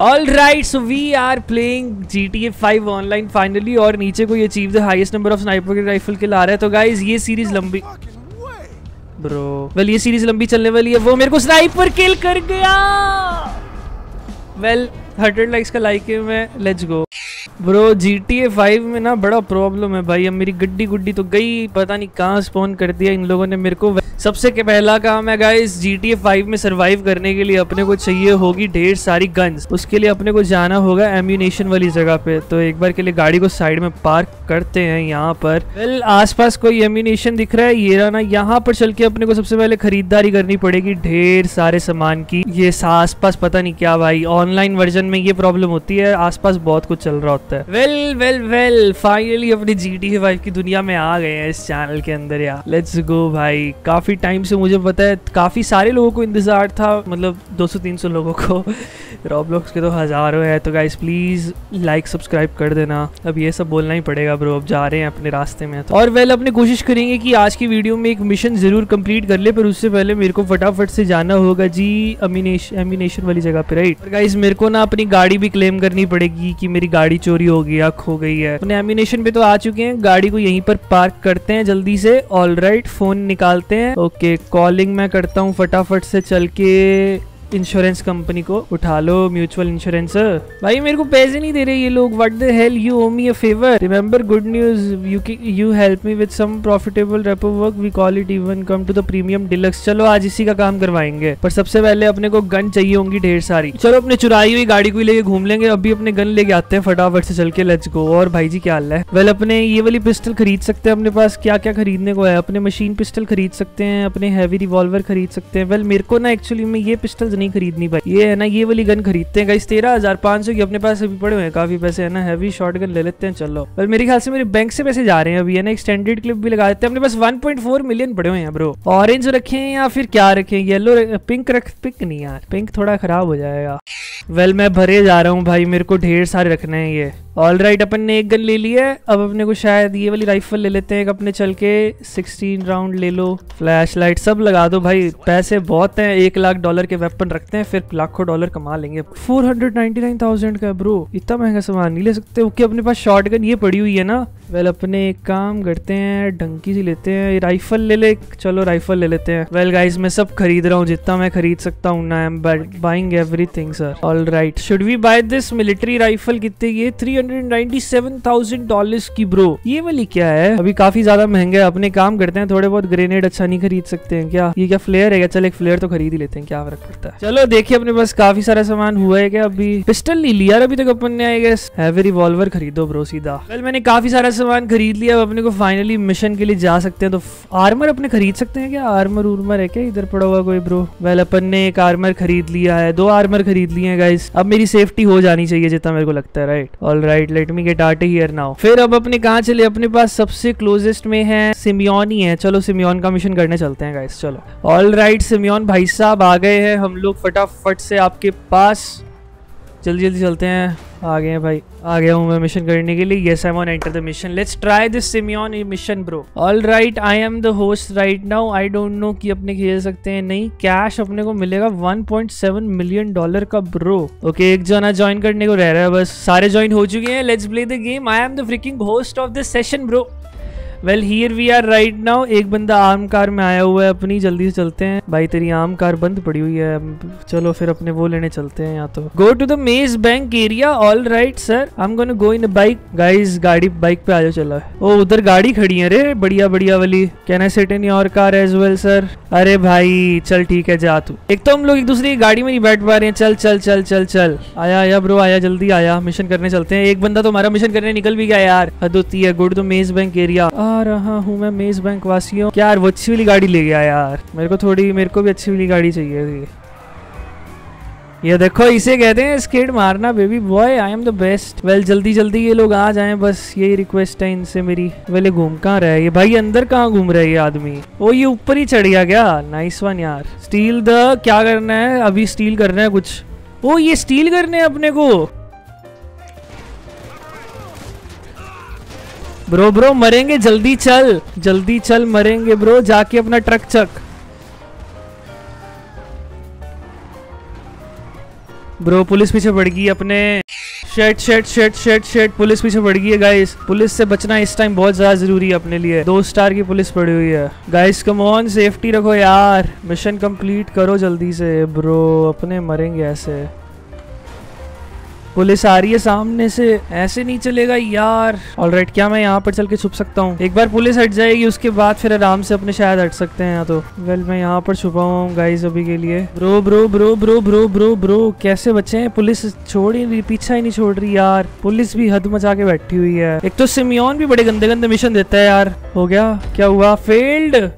All right so we are playing G T A five online finally और नीचे कोई achieve the highest number of sniper के rifle के ला रहा है। तो गाइज़ ये सीरीज़ लंबी ब्रो वेल ये सीरीज़ लंबी चलने वाली है। वो मेरे को स्नाइपर किल कर गया। वेल हंड्रेड लाइक्स का लाइक है मैं। Let's go bro G T A five में ना बड़ा प्रॉब्लम है भाई। अब मेरी गड्डी गुड्डी तो गई, पता नहीं कहाँ स्पॉन कर दिया इन लोगों ने मेरे को। सबसे के पहला काम है guys G T A five में सरवाइव करने के लिए अपने को चाहिए होगी ढेर सारी गन्स उसके लिए अपने को जाना होगा एम्यूनेशन वाली जगह पे। तो एक बार के लिए गाड़ी को साइड में पार्क करते हैं यहाँ पर। वेल आसपास कोई एम्यूनेशन दिख रहा है? ये रहा ना, यहाँ पर चल के अपने को सबसे पहले खरीदारी करनी पड़ेगी ढेर सारे सामान की। ये आसपास पता नहीं क्या भाई ऑनलाइन वर्जन में ये प्रॉब्लम होती है। आसपास बहुत कुछ चल रहा होता है। वेल वेल वेल फाइनली अपनी जी टी फाइव की दुनिया में आ गए हैं इस चैनल के अंदर यार। लेट्स गो भाई। काफ़ी टाइम से मुझे पता है, काफ़ी सारे लोगों को इंतज़ार था मतलब 200-300 लोगों को। रॉबलॉक्स के तो हज़ारों है तो गाइस प्लीज़ लाइक सब्सक्राइब कर देना। अब ये सब बोलना ही पड़ेगा ब्रो अब जा रहे हैं अपने रास्ते में तो। और वेल अपने कोशिश करेंगे कि आज की वीडियो में एक मिशन ज़रूर कंप्लीट कर ले, पर उससे पहले मेरे को फटाफट से जाना होगा जी एमिनेशन वाली जगह पे राइट गाइस मेरे को ना अपनी गाड़ी भी क्लेम करनी पड़ेगी कि मेरी गाड़ी चोरी हो गई या खो गई है। अपने एमिनेशन पे तो आ चुके हैं। गाड़ी को यहीं पर पार्क करते हैं जल्दी से। ऑल राइट फ़ोन निकालते हैं। ओके कॉलिंग मैं करता हूँ फटाफट से चल के। इंश्योरेंस कंपनी को उठा लो म्यूचुअल इंश्योरेंस भाई, मेरे को पैसे नहीं दे रहे ये लोग। What the hell you owe me a favour remember good news you you help me with some profitable repo work we call it even come to the premium deluxe चलो, आज इसी का काम करवाएँगे। पर सबसे पहले अपने को गन चाहिए होंगी ढेर सारी। चलो, अपने चुराई हुई गाड़ी को लेके घूम लेंगे। अभी अपने गन लेके आते हैं फटाफट से चल के। लेट्स गो और भाई जी, क्या हाल है? वेल अपने ये वाली पिस्टल खरीद सकते हैं अपने पास। क्या क्या खरीदने को है? अपने मशीन पिस्टल खरीद सकते हैं, अपने हैवी रिवॉल्वर खरीद सकते हैं। वेल मेरे को ना एक्चुअली में ये पिस्टल नहीं खरीदनी पड़ी। ये है ना, ये वाली गन खरीदते हैं गाइस तेरह हज़ार पाँच सौ की अपने पास अभी पड़े हुए हैं, काफ़ी पैसे, है ना? हैवी शॉर्ट गन ले लेते हैं, चलो। पर मेरे ख्याल से मेरे बैंक से पैसे जा रहे हैं अभी, है ना? एक्सटेंडेड क्लिप भी लगा देते हैं। अपने पास 1.4 मिलियन पड़े हुए हैं ब्रो ऑरेंज रखे या फिर क्या रखे? येलो पिंक रख पिंक नहीं यार। पिंक थोड़ा खराब हो जाएगा। वेल मैं भरे जा रहा हूँ भाई। मेरे को ढेर सारे रखने हैं ये। ऑल राइट अपन ने एक गन ले ली है। अब अपने को शायद ये वाली राइफल ले लेते हैं। अपने चल के 16 राउंड ले लो। फ्लैश लाइट सब लगा दो भाई। पैसे बहुत हैं। एक लाख डॉलर के वेपन रखते हैं। फिर लाखों डॉलर कमा लेंगे। 499,000 का ब्रो इतना महँगा सामान नहीं ले सकते। ओके अपने पास शॉर्ट गन ये पड़ी हुई है ना। वेल, अपने एक काम करते हैं, डंकी सी लेते हैं राइफल ले ले, चलो राइफल ले लेते हैं। वेल गाइज़ मैं सब खरीद रहा हूँ, जितना मैं खरीद सकता हूँ, ना buying everything sir all right should we buy this military rifle कितने ये three hundred ninety seven thousand dollar की ब्रो ये वाली क्या है? अभी काफ़ी ज़्यादा महँगा है। अपने काम करते हैं, थोड़े बहुत ग्रेनेड अच्छा नहीं खरीद सकते हैं। क्या? ये क्या फ्लेयर है क्या? चल, एक फ्लेयर तो खरीद ही लेते हैं, क्या फ़र्क पड़ता है? चलो, देखिए, अपने पास काफ़ी सारा सामान हुआ है क्या अभी? पिस्टल नहीं लिया अभी तक अपन ने हैवी रिवॉल्वर खरीदो ब्रो सीधा। वेल, मैंने काफ़ी सारा सामान खरीद लिया, अब अपने को फाइनली मिशन के लिए जा सकते हैं तो आर्मर अपने खरीद सकते हैं क्या? आर्मर उर्मर है क्या? इधर पड़ा हुआ कोई ब्रो वेल अपन ने एक आर्मर खरीद लिया है, दो आर्मर खरीद लिए गाइस अब मेरी सेफ्टी हो जानी चाहिए जितना मेरे को लगता है right all right let me get out here now फिर अब अपने कहाँ चले? अपने पास सबसे क्लोजेस्ट में है सिमियन ही है. चलो सिमियन का मिशन करने चलते हैं गाइस चलो. ऑल राइट सिमियन भाई साहब आ गए हैं, हम लोग फटाफट से आपके पास. जल्दी जल्दी चलते हैं. आ गए हैं भाई। आ गया हूँ मैं मिशन करने के लिए। Yes I want enter the mission let's try this Simeon mission bro all right I am the host right now I don't know कि अपने खेल सकते हैं नहीं। कैश अपने को मिलेगा 1.7 मिलियन डॉलर का ब्रो ओके okay, एक जना ज्वाइन करने को रह रहा है बस। सारे ज्वाइन हो चुके हैं। Let's play the game I am the freaking host of this session bro well here we are right now एक बंदा आर्म कार में आया हुआ है, अपनी जल्दी से चलते हैं। भाई, तेरी आर्म कार बंद पड़ी हुई है। चलो फिर अपने वो लेने चलते हैं यहाँ तो। Go to the maze bank area all right sir I am go in bike guys गाड़ी बाइक पे आ जाओ, चला। ओ, उधर गाड़ी खड़ी है रे। बढ़िया बढ़िया वाली। Can I set in your car as well sir अरे भाई, चल ठीक है, जा तू। एक तो हम लोग एक दूसरे की गाड़ी में नहीं बैठ पा रहे हैं। चल चल चल चल चल। आया आया ब्रो आया, जल्दी आया। मिशन करने चलते हैं। एक बंदा तो हमारा मिशन करने निकल भी गया यार। हद होती है। Go to maze bank area आ रहा हूँ मैं मेज बैंक वासियों यार, वो अच्छी वाली गाड़ी ले गया यार। मेरे को थोड़ी, मेरे को भी अच्छी वाली गाड़ी चाहिए थी। ये देखो, इसे कहते हैं स्केट मारना baby boy I am the best well जल्दी जल्दी ये लोग आ जाएँ, बस यही रिक्वेस्ट है इनसे मेरी। वेले घूम कहाँ रहा ये भाई अंदर कहाँ घूम रहा ये आदमी? ओ, ये ऊपर ही चढ़ गया क्या? नाइस वन यार। स्टील द क्या करना है? अभी स्टील करना है कुछ। ओ, ये स्टील करने है अपने को। ब्रो ब्रो, मरेंगे, जल्दी चल जल्दी चल, मरेंगे, ब्रो, जाके अपना ट्रक चक। ब्रो, पुलिस पीछे पड़ गई अपने। शेट शेट शेट शेट शेट पुलिस पीछे पड़ गई है गाइस पुलिस से बचना इस टाइम बहुत ज़्यादा ज़रूरी है अपने लिए। दो स्टार की पुलिस पड़ी हुई है। गाइस कम ऑन सेफ्टी रखो यार। मिशन कंप्लीट करो जल्दी से, ब्रो, अपने मरेंगे ऐसे। पुलिस आ रही है सामने से। ऐसे नहीं चलेगा यार। ऑलराइट क्या मैं यहाँ पर चल के छुप सकता हूँ? एक बार पुलिस हट जाएगी उसके बाद फिर आराम से अपने शायद हट सकते हैं या तो। वेल well, मैं यहाँ पर छुपा हुआ हूँ गाइस अभी के लिए। Bro bro bro bro bro bro bro कैसे बचे हैं? पुलिस छोड़ ही नहीं पीछा ही नहीं छोड़ रही यार। पुलिस भी हद मचा के बैठी हुई है। एक तो सिमियोन भी बड़े गंदे गंदे मिशन देता है यार। हो गया? क्या हुआ? फेल्ड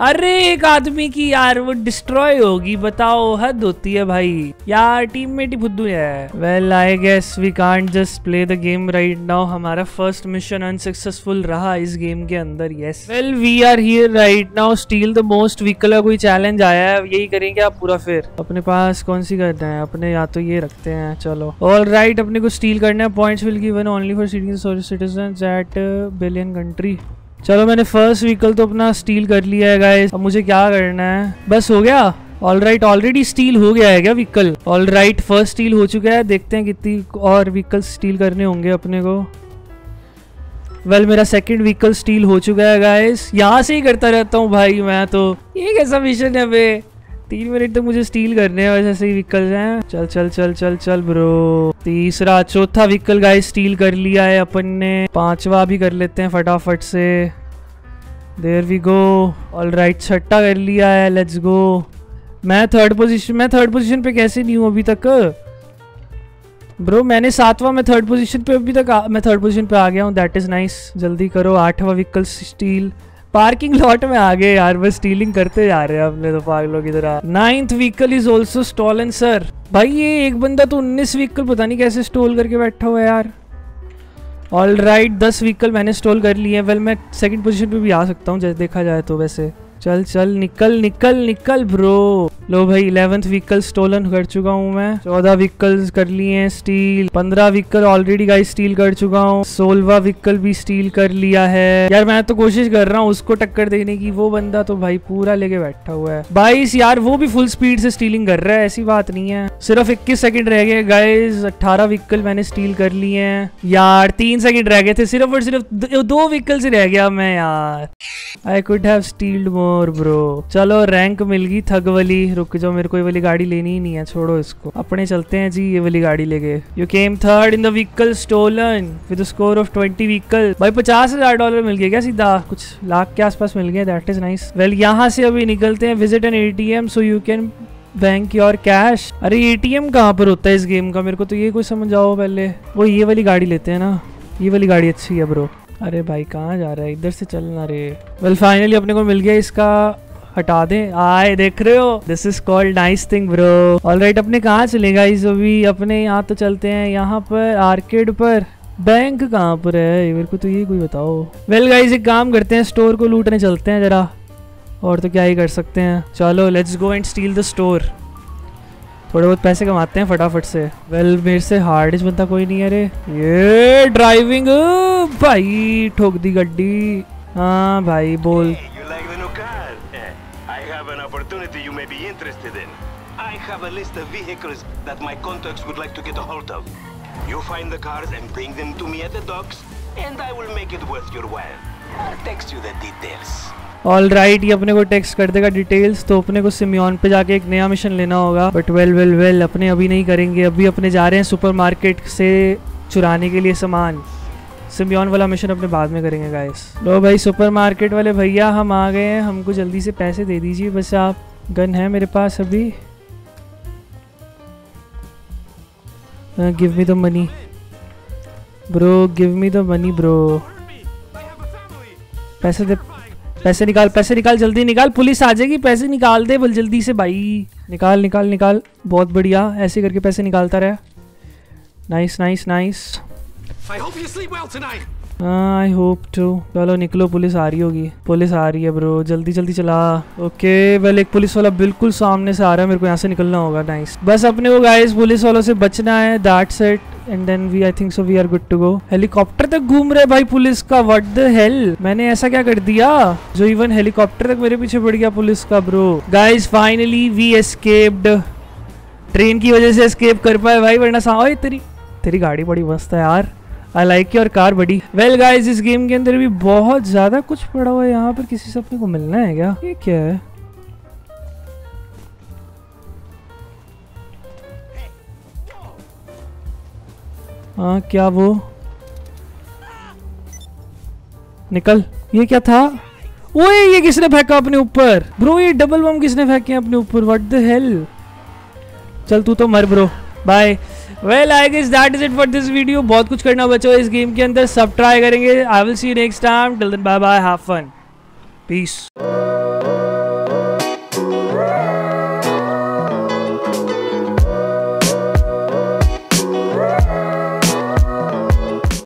अरे, एक आदमी की यार, वो डिस्ट्रॉय होगी, बताओ, हद होती है भाई। यार टीम में ही फुद्दू है। Well I guess we can't just play the game right now हमारा फ़र्स्ट मिशन अनसक्सेसफुल रहा इस गेम के अंदर yes well we are here right now steal the most vehicle का कोई चैलेंज आया है, यही करेंगे आप पूरा फिर। अपने पास कौन सी करना है? अपने या तो ये रखते हैं, चलो। ऑल राइट अपने को स्टील करना है। Points will given only for citizen at billion country चलो मैंने फ़र्स्ट व्हीकल तो अपना स्टील कर लिया है गाइस अब मुझे क्या करना है? बस हो गया? ऑल राइट ऑलरेडी स्टील हो गया है क्या vehicle all right first steal हो चुका है. देखते हैं कितनी और व्हीकल स्टील करने होंगे अपने को. वेल well, मेरा सेकंड व्हीकल स्टील हो चुका है गाइस यहाँ से ही करता रहता हूँ भाई मैं तो. ये कैसा मिशन है बे? तीन मिनट तक मुझे स्टील करने हैं वैसे सही व्हीकल्स हैं। चल चल चल चल चल ब्रो तीसरा चौथा व्हीकल गाइस स्टील कर लिया है अपन ने। पांचवा भी कर लेते हैं फटाफट से। There we go all right छठा कर लिया है लेट्स गो मैं थर्ड पोजीशन मैं थर्ड पोजीशन पे कैसे नहीं हूँ अभी तक? ब्रो मैंने सातवां मैं थर्ड पोजीशन पे अभी तक आ, मैं थर्ड पोजीशन पे आ गया हूँ। दैट इज़ नाइस जल्दी करो आठवां व्हीकल स्टील पार्किंग लॉट में आ गए यार, बस स्टीलिंग करते जा रहे हैं अपने तो पागलों की तरह। Ninth vehicle is also stolen sir भाई ये एक बंदा तो उन्नीस व्हीकल पता नहीं कैसे स्टॉल करके बैठा हुआ है यार। ऑल राइट दस व्हीकल मैंने स्टॉल कर लिए हैं। वेल मैं सेकंड पोजीशन पे भी आ सकता हूँ, जैसे देखा जाए तो वैसे। चल चल, निकल निकल निकल ब्रो लो भाई इलेवेंथ व्हीकल स्टोलन कर चुका हूँ मैं। चौदह व्हीकल्स कर लिए हैं स्टील पंद्रह व्हीकल ऑलरेडी गाइस स्टील कर चुका हूँ। सोलवा व्हीकल भी स्टील कर लिया है। यार, मैं तो कोशिश कर रहा हूँ उसको टक्कर देने की। वो बंदा तो भाई पूरा लेके बैठा हुआ है। बाईस यार, वो भी फुल स्पीड से स्टीलिंग कर रहा है, ऐसी बात नहीं है। सिर्फ़ इक्कीस सेकंड रह गए गाइस अट्ठारह व्हीकल मैंने स्टील कर लिए हैं। यार, तीन सेकंड रह गए थे सिर्फ़ और सिर्फ़ दो व्हीकल से रह गया मैं यार। I could have stealed more bro चलो रैंक मिल गई थग वाली। रुक जाओ, मेरे को ये वाली गाड़ी लेनी ही नहीं है, छोड़ो इसको। अपने चलते हैं जी, ये वाली गाड़ी लेके। You came third in the vehicle stolen with score of twenty vehicle भाई, पचास हज़ार डॉलर मिल गया क्या सीधा? कुछ लाख के आसपास मिल गया दैट इज़ नाइस वेल यहाँ से अभी निकलते हैं visit an ATM so you can bank your cash अरे एटीएम कहाँ पर होता है इस गेम का? मेरे को तो ये कुछ समझ आओ पहले। वो ये वाली गाड़ी लेते हैं ना। ये वाली गाड़ी अच्छी है ब्रो अरे भाई, कहाँ जा रहा है? इधर से चलना रे। वेल फाइनली अपने को मिल गया इसका हटा दें। आए देख रहे हो? This is called nice thing bro all right अपने कहाँ चलेगा इस अभी अपने यहाँ तो चलते हैं। यहाँ पर आर्केड पर। बैंक कहाँ पर है? मेरे को तो ये कोई बताओ। वेल गाइस एक काम करते हैं। स्टोर को लूटने चलते हैं जरा। और तो क्या ही कर सकते हैं। चलो let's go and steal the store थोड़े बहुत पैसे कमाते हैं फटाफट से। वेल well, मेरे से हार्ड बंदा कोई नहीं है अरे ये ड्राइविंग भाई ठोक दी गड्डी। हाँ भाई बोल। Have a list of vehicles that my contacts would like to get a hold of. You find the cars and bring them to me at the docks, and I will make it worth your while. I'll text you the details. All right ये अपने को text कर देगा details तो अपने को Simeon पे जाके एक नया मिशन लेना होगा। बट वेल वेल वेल अपने अभी नहीं करेंगे। अभी अपने जा रहे हैं सुपर मार्केट से चुराने के लिए सामान। सिमियोन वाला मिशन अपने बाद में करेंगे गाइस लो भाई सुपर मार्केट वाले भैया हम आ गए हैं। हमको जल्दी से पैसे दे दीजिए बस आप। गन है मेरे पास अभी। Give me the money bro give me the money bro पैसे दे, पैसे निकाल पैसे निकाल, जल्दी निकाल। पुलिस आ जाएगी, पैसे निकाल दे बोल जल्दी से भाई। निकाल निकाल निकाल। बहुत बढ़िया, ऐसे करके पैसे निकालता रहा। Nice nice nice I hope to चलो निकलो, पुलिस आ रही होगी। पुलिस आ रही है ब्रो जल्दी जल्दी चला। ओके वेल एक पुलिस वाला बिल्कुल सामने से आ रहा है। मेरे को यहाँ से निकलना होगा। नाइस बस अपने को गाइस पुलिस वालों से बचना है। That set and then we I think so we are good to go helicopter तक घूम रहे भाई पुलिस का। व्हाट द हेल मैंने ऐसा क्या कर दिया? जो इवन हेलीकॉप्टर तक मेरे पीछे पड़ गया पुलिस का bro guys finally we escaped train की वजह से एस्केप कर पाए भाई, वरना सा तेरी तेरी गाड़ी बड़ी मस्त है यार। आई लाइक योर कार बड़ी वेल गाइज़ इस गेम के अंदर भी बहुत ज़्यादा कुछ पड़ा हुआ है। यहाँ पर किसी से अपने को मिलना है क्या? ये क्या है? हाँ क्या वो? निकल। ये क्या था? ओए, ये किसने फेंका अपने ऊपर? ब्रो, ये डबल बम किसने फेंके अपने ऊपर? व्हाट द हेल चल, तू तो मर, bro. Bye well I guess that is it for this video बहुत कुछ करना बचा इस गेम के अंदर। सब ट्राई करेंगे। I will see next time till then bye bye have fun peace